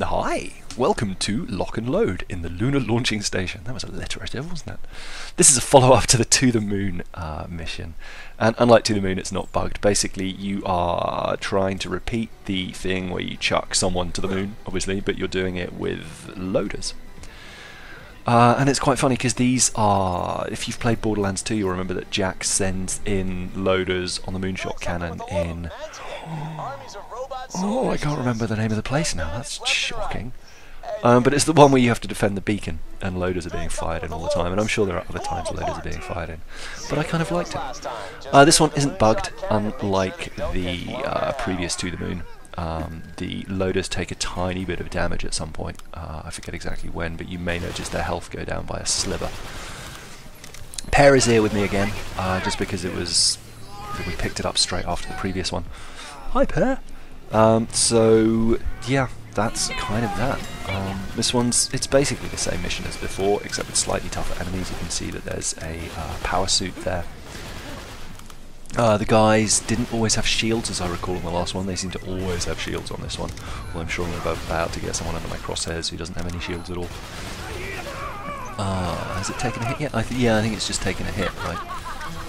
Hi, welcome to Lock and Load in the Lunar Launching Station. That was alliterative, wasn't it? This is a follow up to the To the Moon uh, mission. And unlike To the Moon, it's not bugged. Basically, you are trying to repeat the thing where you chuck someone to the moon, obviously, but you're doing it with loaders. Uh, and it's quite funny because these are, if you've played Borderlands 2, you'll remember that Jack sends in loaders on the moonshot cannon in Oh, I can't remember the name of the place now. That's shocking. Um, but it's the one where you have to defend the beacon, and loaders are being fired in all the time. And I'm sure there are other times loaders are being fired in. But I kind of liked it. Uh, this one isn't bugged, unlike the uh, previous To the Moon. Um, the loaders take a tiny bit of damage at some point. Uh, I forget exactly when, but you may notice their health go down by a sliver. Pear is here with me again, uh, just because it was we picked it up straight after the previous one. Hi, Pear. Um, so yeah, that's kind of that. Um, this one's it's basically the same mission as before, except with slightly tougher enemies. You can see that there's a uh, power suit there. Uh, the guys didn't always have shields, as I recall in the last one. They seem to always have shields on this one. Well, I'm sure I'm about to get someone under my crosshairs who doesn't have any shields at all. Uh, has it taken a hit yet? I yeah, I think it's just taken a hit, right?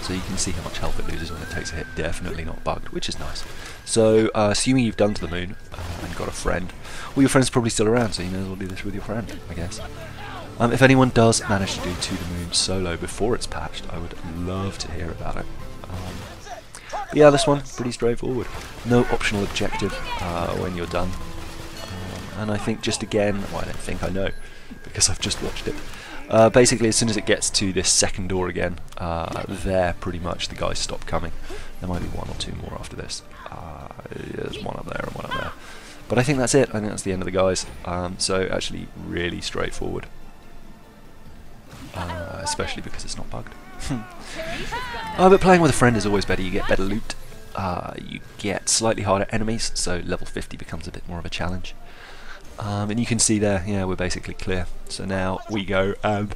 So you can see how much health it loses when it takes a hit. Definitely not bugged, which is nice. So, uh, assuming you've done to the moon uh, and got a friend, well, your friend's probably still around, so you may as well do this with your friend, I guess. Um, if anyone does manage to do To the Moon solo before it's patched, I would love to hear about it. Um, yeah, this one, pretty straightforward. No optional objective uh, when you're done. Um, and I think just again, well, I don't think I know, because I've just watched it. Uh, basically, as soon as it gets to this second door again, uh, there pretty much the guys stop coming. There might be one or two more after this. Uh, there's one up there and one up there. But I think that's it. I think that's the end of the guys. Um, so actually, really straightforward. Uh, especially because it's not bugged. uh, but playing with a friend is always better. You get better loot. Uh, you get slightly harder enemies, so level 50 becomes a bit more of a challenge. Um, and you can see there, yeah, we're basically clear. So now we go and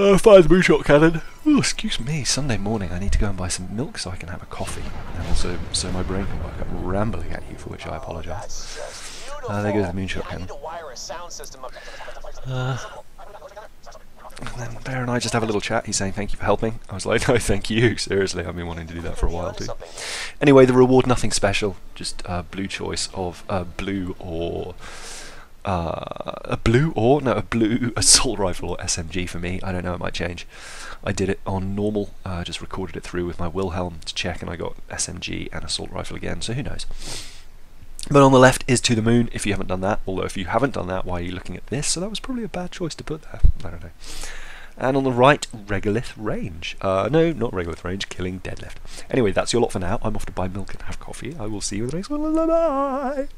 uh, fire the moonshot cannon. Excuse me, Sunday morning. I need to go and buy some milk so I can have a coffee, and also so my brain can work. I'm rambling at you, for which I apologise. Uh, there goes the moonshot cannon. Uh, and then Bear and I just have a little chat. He's saying thank you for helping. I was like, no, thank you. Seriously, I've been wanting to do that for a while too. Anyway, the reward nothing special. Just a blue choice of a blue or uh, a blue or no a blue assault rifle or SMG for me. I don't know. It might change. I did it on normal. Uh, just recorded it through with my Wilhelm to check, and I got SMG and assault rifle again. So who knows? But on the left is To the Moon, if you haven't done that. Although if you haven't done that, why are you looking at this? So that was probably a bad choice to put there. I don't know. And on the right, Regolith Range. Uh, no, not Regolith Range, Killing Deadlift. Anyway, that's your lot for now. I'm off to buy milk and have coffee. I will see you in the next one. Bye-bye!